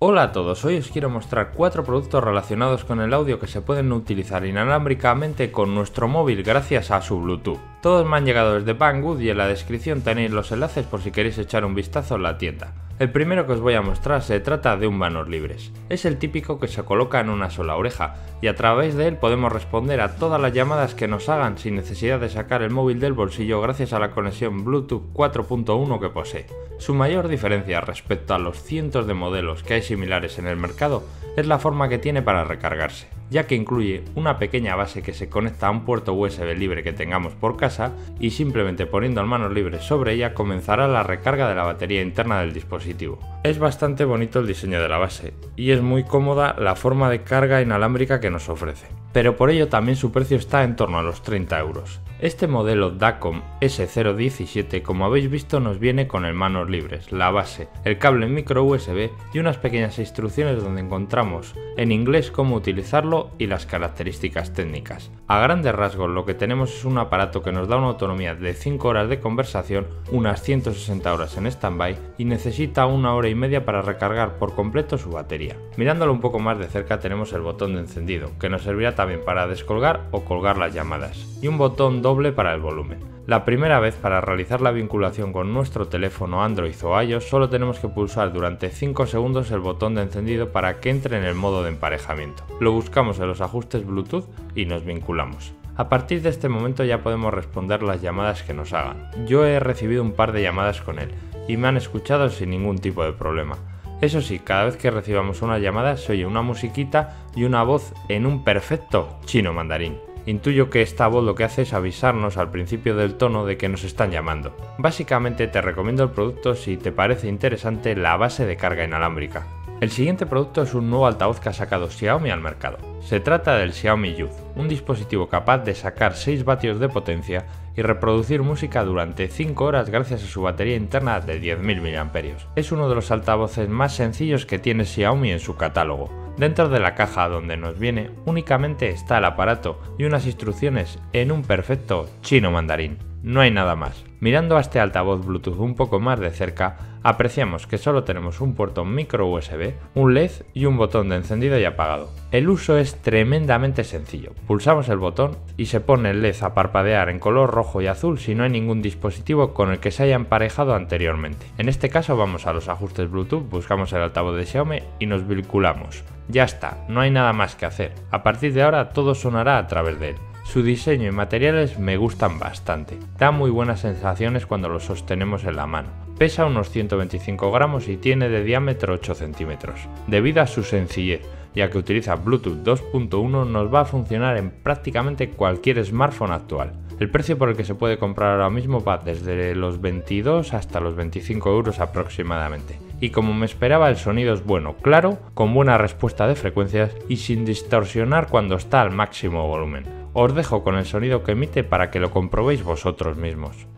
Hola a todos, hoy os quiero mostrar cuatro productos relacionados con el audio que se pueden utilizar inalámbricamente con nuestro móvil gracias a su Bluetooth. Todos me han llegado desde Banggood y en la descripción tenéis los enlaces por si queréis echar un vistazo en la tienda. El primero que os voy a mostrar se trata de un manos libres. Es el típico que se coloca en una sola oreja y a través de él podemos responder a todas las llamadas que nos hagan sin necesidad de sacar el móvil del bolsillo gracias a la conexión Bluetooth 4.1 que posee. Su mayor diferencia respecto a los cientos de modelos que hay similares en el mercado es la forma que tiene para recargarse, ya que incluye una pequeña base que se conecta a un puerto USB libre que tengamos por casa y simplemente poniendo manos libres sobre ella comenzará la recarga de la batería interna del dispositivo. Es bastante bonito el diseño de la base y es muy cómoda la forma de carga inalámbrica que nos ofrece, pero por ello también su precio está en torno a los 30 euros. Este modelo DACOM S017 como habéis visto nos viene con el manos libres, la base, el cable micro USB y unas pequeñas instrucciones donde encontramos en inglés cómo utilizarlo y las características técnicas. A grandes rasgos lo que tenemos es un aparato que nos da una autonomía de 5 horas de conversación, unas 160 horas en standby y necesita una hora y media para recargar por completo su batería. Mirándolo un poco más de cerca tenemos el botón de encendido, que nos servirá también para descolgar o colgar las llamadas, y un botón doble para el volumen. La primera vez para realizar la vinculación con nuestro teléfono Android o iOS solo tenemos que pulsar durante 5 segundos el botón de encendido para que entre en el modo de emparejamiento. Lo buscamos en los ajustes Bluetooth y nos vinculamos. A partir de este momento ya podemos responder las llamadas que nos hagan. Yo he recibido un par de llamadas con él y me han escuchado sin ningún tipo de problema. Eso sí, cada vez que recibamos una llamada se oye una musiquita y una voz en un perfecto chino mandarín. Intuyo que esta voz lo que hace es avisarnos al principio del tono de que nos están llamando. Básicamente te recomiendo el producto si te parece interesante la base de carga inalámbrica. El siguiente producto es un nuevo altavoz que ha sacado Xiaomi al mercado. Se trata del Xiaomi Youth, un dispositivo capaz de sacar 6 vatios de potencia y reproducir música durante 5 horas gracias a su batería interna de 10.000 mAh. Es uno de los altavoces más sencillos que tiene Xiaomi en su catálogo. Dentro de la caja donde nos viene únicamente está el aparato y unas instrucciones en un perfecto chino mandarín. No hay nada más. Mirando a este altavoz Bluetooth un poco más de cerca, apreciamos que solo tenemos un puerto micro USB, un LED y un botón de encendido y apagado. El uso es tremendamente sencillo. Pulsamos el botón y se pone el LED a parpadear en color rojo y azul si no hay ningún dispositivo con el que se haya emparejado anteriormente. En este caso vamos a los ajustes Bluetooth, buscamos el altavoz de Xiaomi y nos vinculamos. Ya está, no hay nada más que hacer. A partir de ahora todo sonará a través de él. Su diseño y materiales me gustan bastante. Da muy buenas sensaciones cuando lo sostenemos en la mano. Pesa unos 125 gramos y tiene de diámetro 8 centímetros. Debido a su sencillez, ya que utiliza Bluetooth 2.1 nos va a funcionar en prácticamente cualquier smartphone actual. El precio por el que se puede comprar ahora mismo va desde los 22 hasta los 25 euros aproximadamente. Y como me esperaba el sonido es bueno, claro, con buena respuesta de frecuencias y sin distorsionar cuando está al máximo volumen. Os dejo con el sonido que emite para que lo comprobéis vosotros mismos.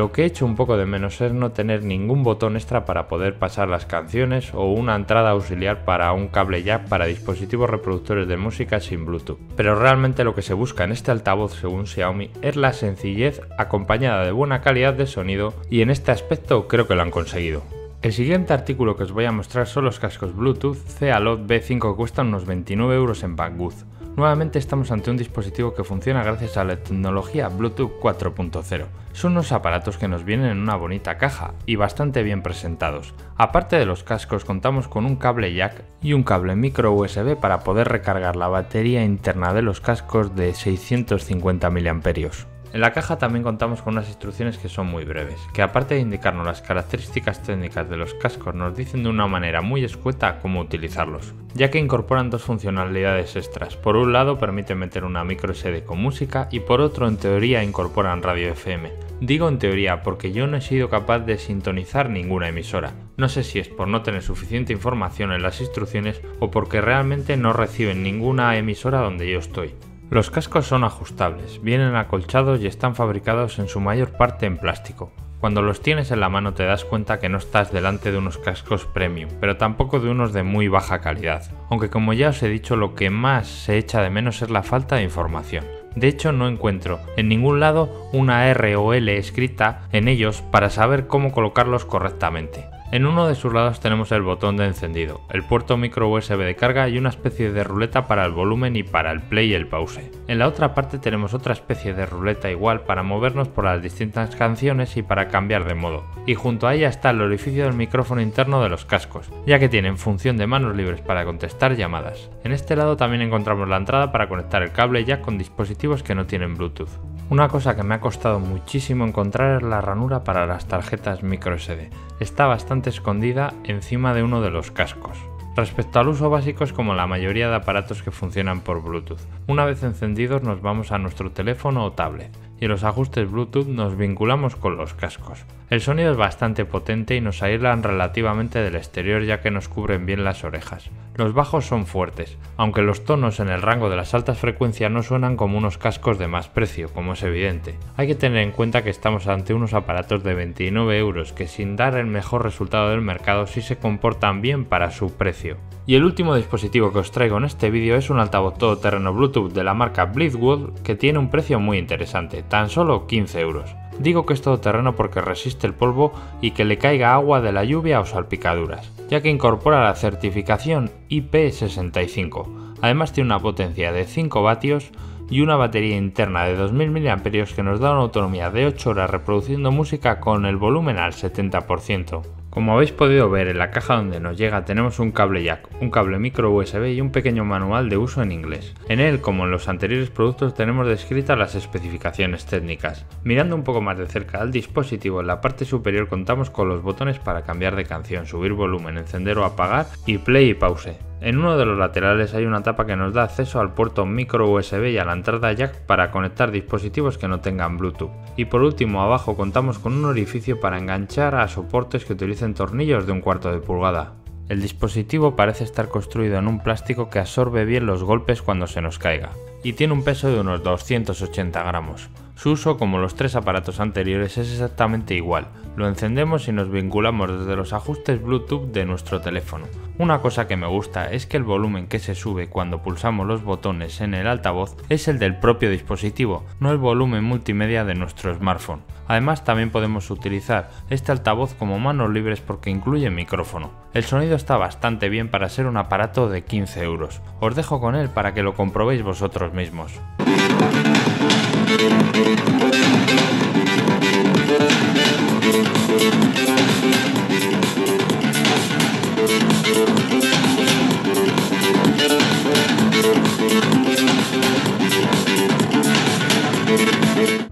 Lo que he hecho un poco de menos es no tener ningún botón extra para poder pasar las canciones o una entrada auxiliar para un cable jack para dispositivos reproductores de música sin Bluetooth. Pero realmente lo que se busca en este altavoz según Xiaomi es la sencillez acompañada de buena calidad de sonido y en este aspecto creo que lo han conseguido. El siguiente artículo que os voy a mostrar son los cascos Bluetooth CALOT B5 que cuestan unos 29 euros en Banggood. Nuevamente estamos ante un dispositivo que funciona gracias a la tecnología Bluetooth 4.0. Son unos aparatos que nos vienen en una bonita caja y bastante bien presentados. Aparte de los cascos contamos con un cable jack y un cable micro USB para poder recargar la batería interna de los cascos de 650 mAh. En la caja también contamos con unas instrucciones que son muy breves, que aparte de indicarnos las características técnicas de los cascos nos dicen de una manera muy escueta cómo utilizarlos, ya que incorporan dos funcionalidades extras. Por un lado permiten meter una micro SD con música y por otro en teoría incorporan radio FM. Digo en teoría porque yo no he sido capaz de sintonizar ninguna emisora. No sé si es por no tener suficiente información en las instrucciones o porque realmente no reciben ninguna emisora donde yo estoy. Los cascos son ajustables, vienen acolchados y están fabricados en su mayor parte en plástico. Cuando los tienes en la mano te das cuenta que no estás delante de unos cascos premium, pero tampoco de unos de muy baja calidad, aunque como ya os he dicho lo que más se echa de menos es la falta de información. De hecho, no encuentro en ningún lado una R o L escrita en ellos para saber cómo colocarlos correctamente. En uno de sus lados tenemos el botón de encendido, el puerto micro USB de carga y una especie de ruleta para el volumen y para el play y el pause. En la otra parte tenemos otra especie de ruleta igual para movernos por las distintas canciones y para cambiar de modo. Y junto a ella está el orificio del micrófono interno de los cascos, ya que tienen función de manos libres para contestar llamadas. En este lado también encontramos la entrada para conectar el cable jack con dispositivos que no tienen Bluetooth. Una cosa que me ha costado muchísimo encontrar es la ranura para las tarjetas microSD. Está bastante escondida encima de uno de los cascos. Respecto al uso básico es como la mayoría de aparatos que funcionan por Bluetooth. Una vez encendidos nos vamos a nuestro teléfono o tablet y los ajustes Bluetooth nos vinculamos con los cascos. El sonido es bastante potente y nos aíslan relativamente del exterior ya que nos cubren bien las orejas. Los bajos son fuertes, aunque los tonos en el rango de las altas frecuencias no suenan como unos cascos de más precio, como es evidente. Hay que tener en cuenta que estamos ante unos aparatos de 29 euros que sin dar el mejor resultado del mercado sí se comportan bien para su precio. Y el último dispositivo que os traigo en este vídeo es un altavoz todoterreno Bluetooth de la marca Blitzwood que tiene un precio muy interesante, tan solo 15 euros. Digo que es todoterreno porque resiste el polvo y que le caiga agua de la lluvia o salpicaduras, ya que incorpora la certificación IP65. Además tiene una potencia de 5 vatios y una batería interna de 2000 mAh que nos da una autonomía de 8 horas reproduciendo música con el volumen al 70%. Como habéis podido ver en la caja donde nos llega tenemos un cable jack, un cable micro USB y un pequeño manual de uso en inglés. En él, como en los anteriores productos, tenemos descritas las especificaciones técnicas. Mirando un poco más de cerca al dispositivo, en la parte superior contamos con los botones para cambiar de canción, subir volumen, encender o apagar y play y pause. En uno de los laterales hay una tapa que nos da acceso al puerto micro USB y a la entrada jack para conectar dispositivos que no tengan Bluetooth. Y por último abajo contamos con un orificio para enganchar a soportes que utilicen tornillos de un cuarto de pulgada. El dispositivo parece estar construido en un plástico que absorbe bien los golpes cuando se nos caiga y tiene un peso de unos 280 gramos. Su uso, como los tres aparatos anteriores, es exactamente igual. Lo encendemos y nos vinculamos desde los ajustes Bluetooth de nuestro teléfono. Una cosa que me gusta es que el volumen que se sube cuando pulsamos los botones en el altavoz es el del propio dispositivo, no el volumen multimedia de nuestro smartphone. Además también podemos utilizar este altavoz como manos libres porque incluye micrófono. El sonido está bastante bien para ser un aparato de 15 euros. Os dejo con él para que lo comprobéis vosotros mismos.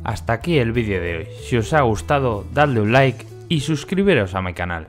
Hasta aquí el vídeo de hoy. Si os ha gustado, dadle un like y suscribiros a mi canal.